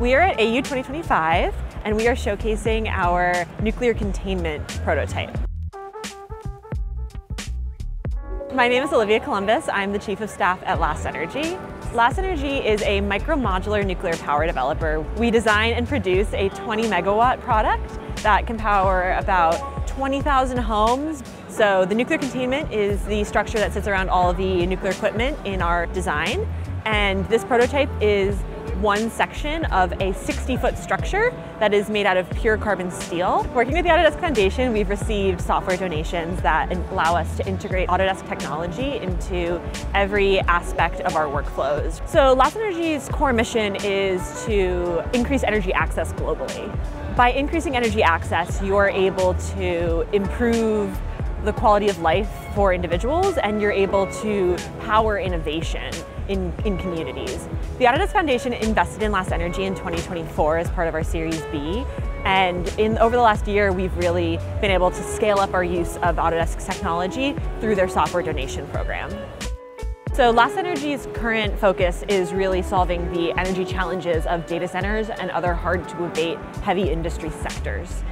We are at AU 2025 and we are showcasing our nuclear containment prototype. My name is Olivia Columbus. I'm the Chief of Staff at Last Energy. Last Energy is a micro-modular nuclear power developer. We design and produce a 20 megawatt product that can power about 20,000 homes. So the nuclear containment is the structure that sits around all of the nuclear equipment in our design. And this prototype is one section of a 60 foot structure that is made out of pure carbon steel. Working with the Autodesk Foundation, we've received software donations that allow us to integrate Autodesk technology into every aspect of our workflows. So Last Energy's core mission is to increase energy access globally. By increasing energy access, you're able to improve the quality of life for individuals and you're able to power innovation in, in communities. The Autodesk Foundation invested in Last Energy in 2024 as part of our Series B and in, over the last year, we've really been able to scale up our use of Autodesk's technology through their software donation program. So Last Energy's current focus is really solving the energy challenges of data centers and other hard to abate heavy industry sectors.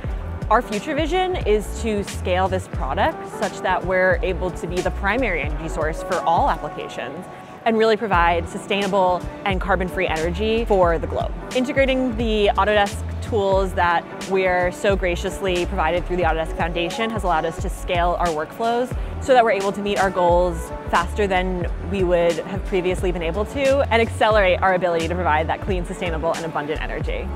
Our future vision is to scale this product such that we're able to be the primary energy source for all applications and really provide sustainable and carbon-free energy for the globe. Integrating the Autodesk tools that we're so graciously provided through the Autodesk Foundation has allowed us to scale our workflows so that we're able to meet our goals faster than we would have previously been able to and accelerate our ability to provide that clean, sustainable, and abundant energy.